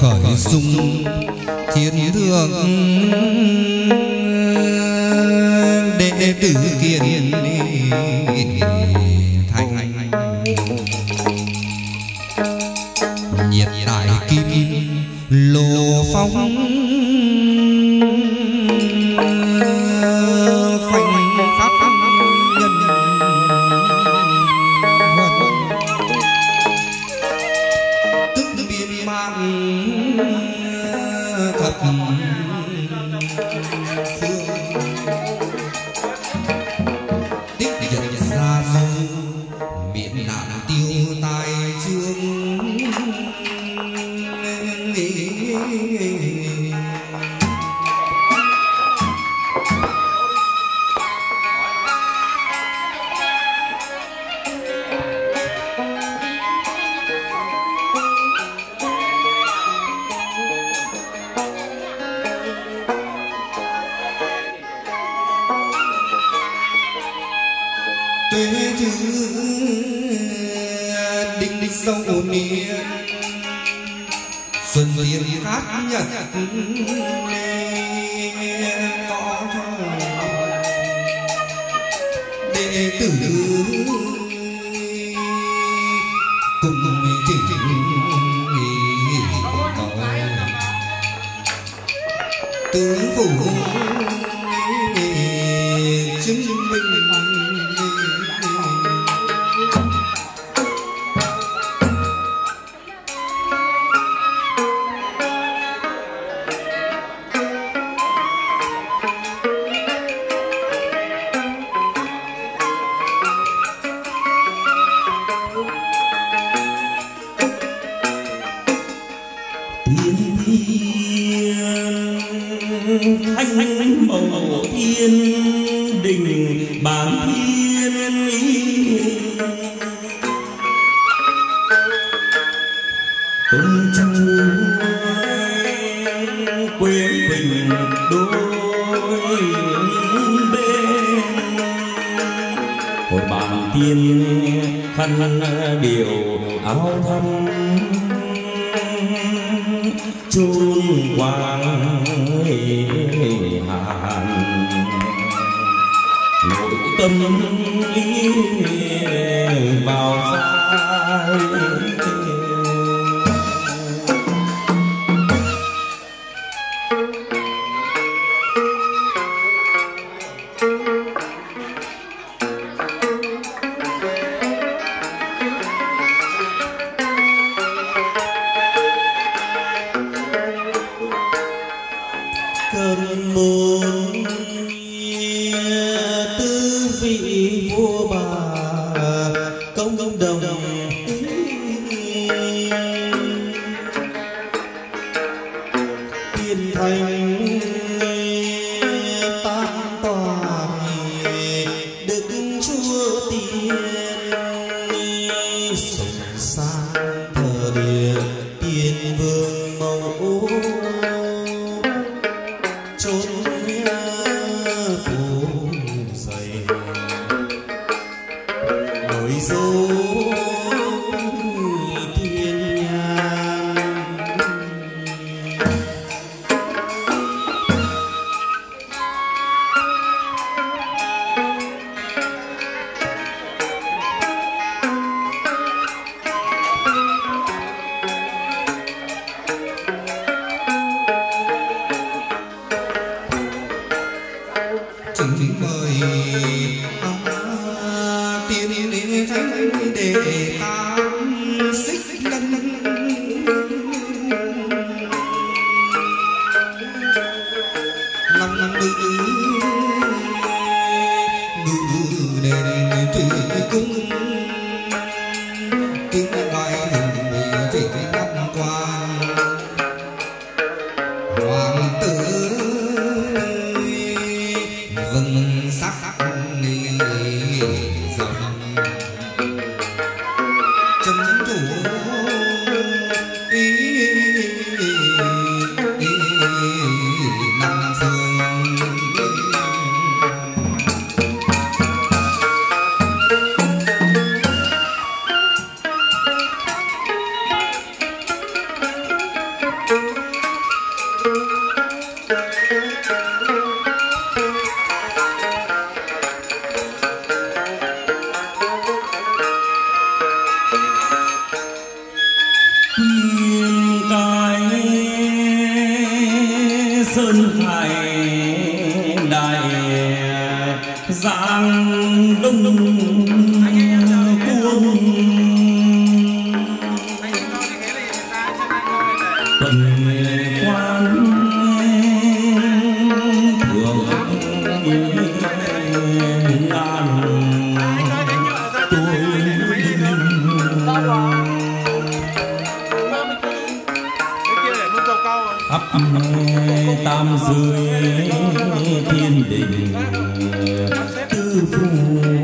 khởi dung thiên thượng đệ tử kiền thành. Nhiệt đại kim lô phóng. Hey. Từ 步 khăn điều áo thâm chun quang hàn. Nội tâm ý vào vai Jesus. Thiên đình. Tư phụ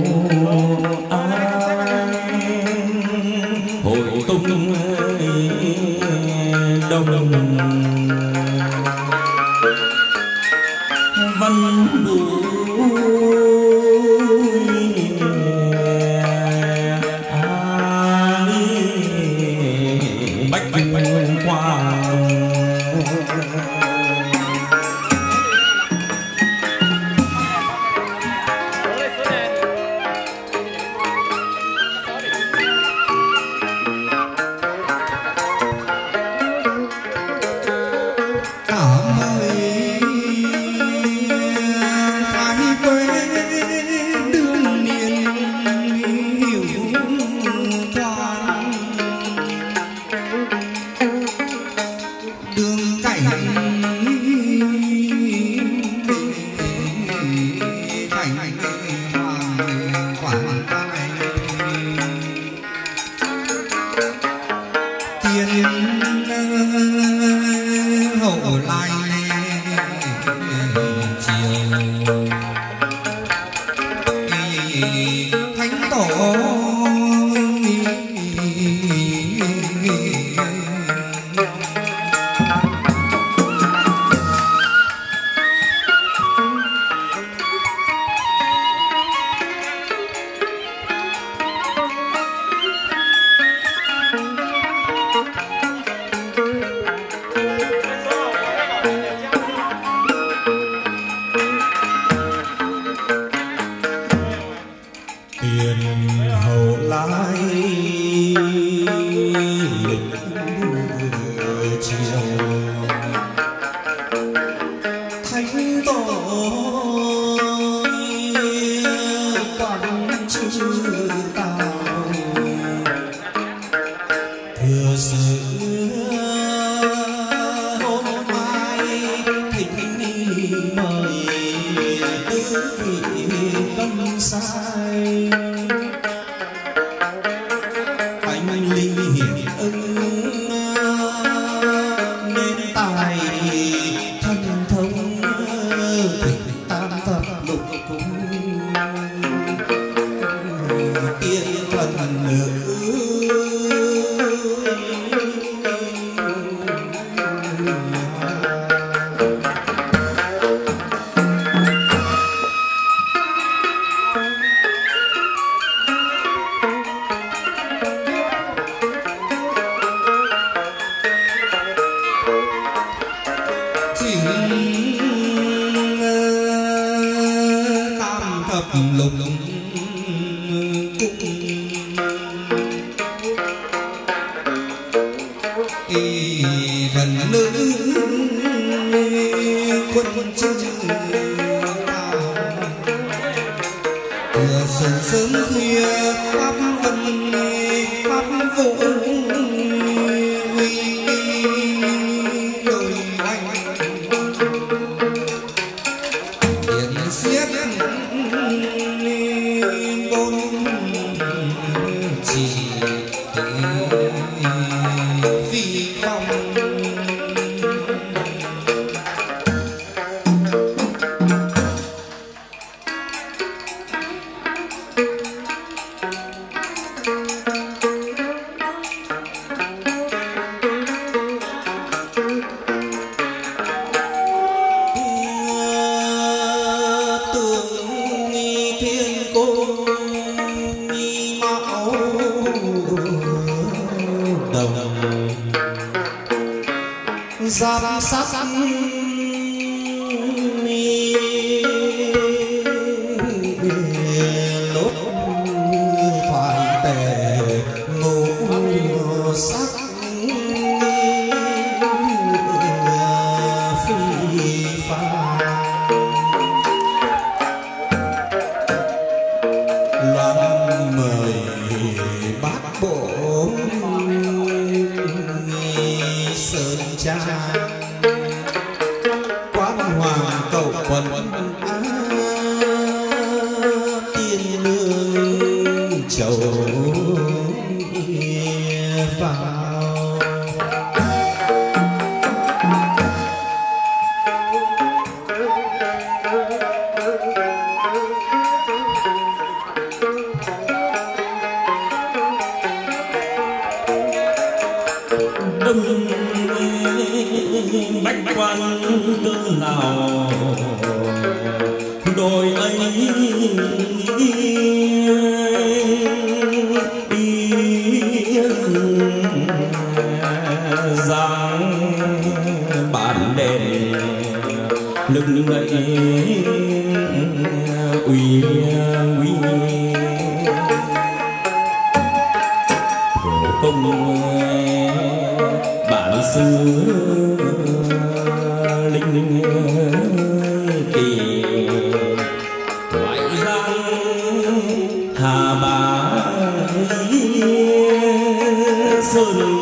tứ vị tâm sai. đông bách quan tư nào? Đôi ấy giang bản đền lực ngậy bà lấy sơn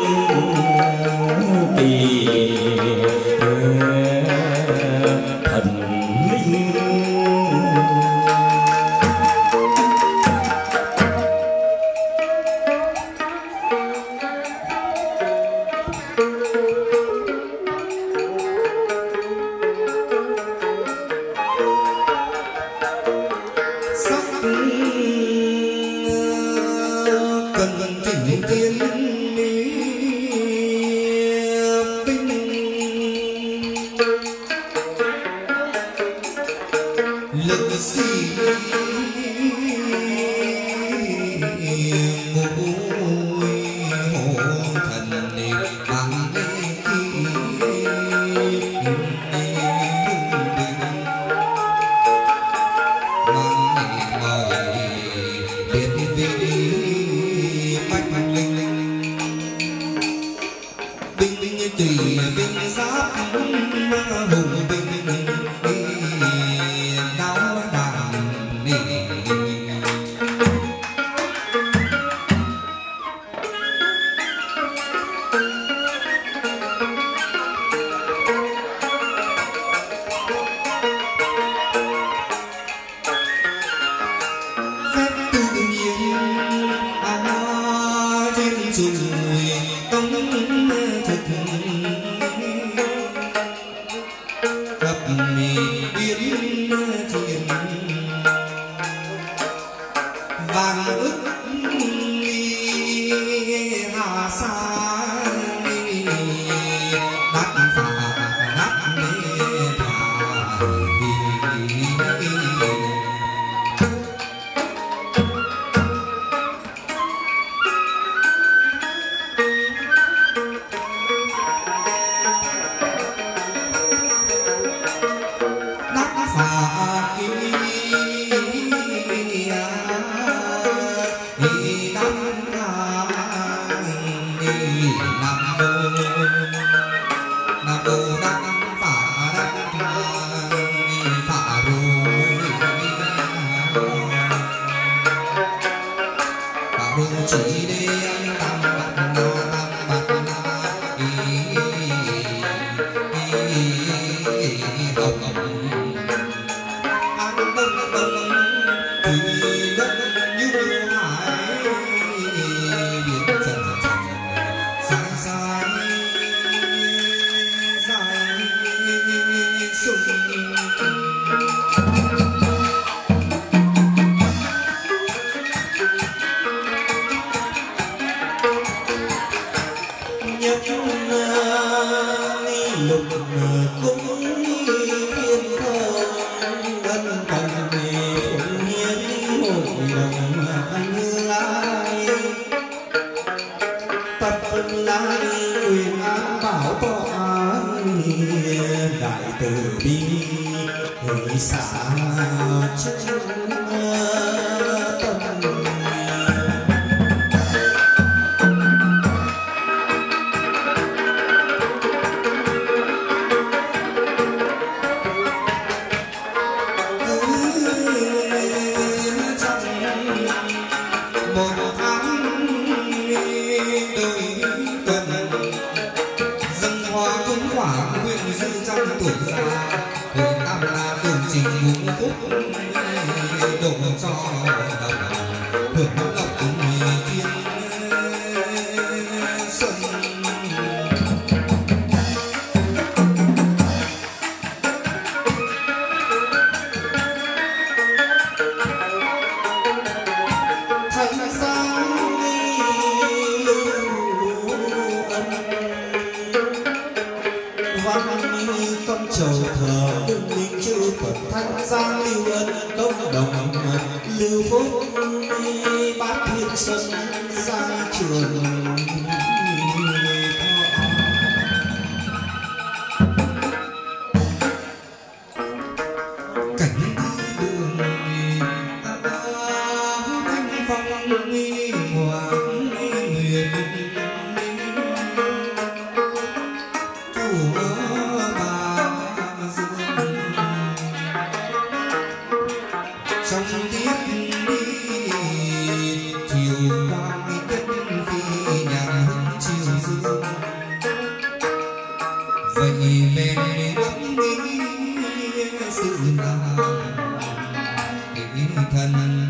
to know. văn con trầu thờ đức minh chư phật thanh giang lưu ân công đồng lưu phúc bán thiên sơn giai trường. vậy bèn đi ngắm nghĩ sự nàng nghĩ thần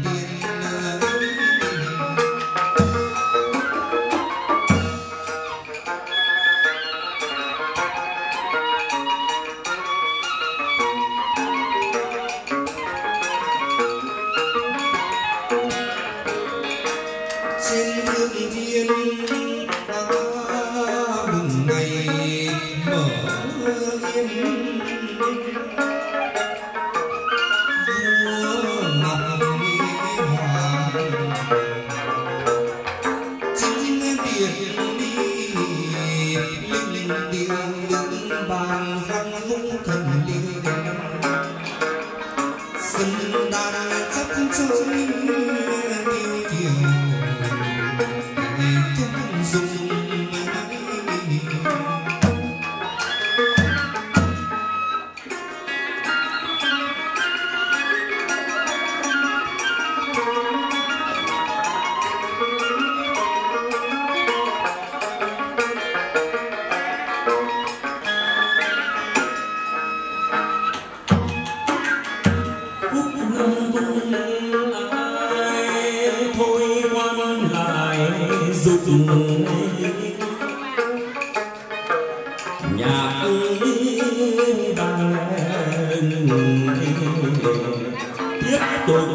nhà yên đàn tiếp tục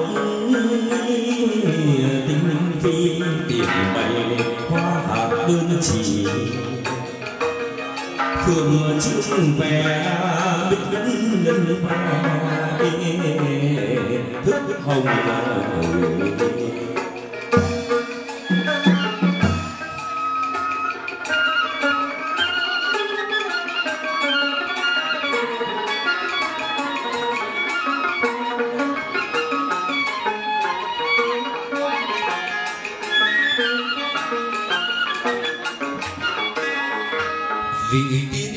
tinh phi tiền bày hoa hạt đơn chỉ phường chim về bích linh lên hoa thức hồng là the end.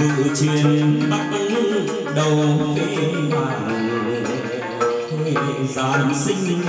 lưu truyền bắc đầu phi hoàng thời gian sinh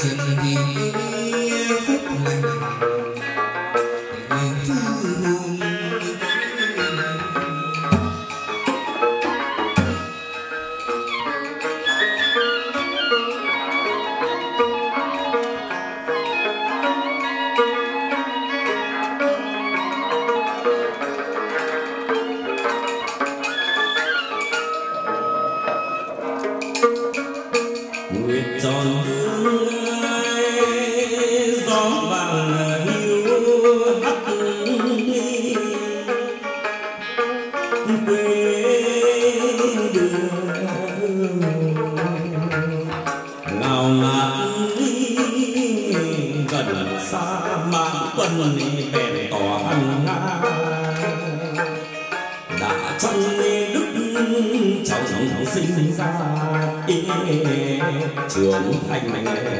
to me. Sinh anh mạnh mẽ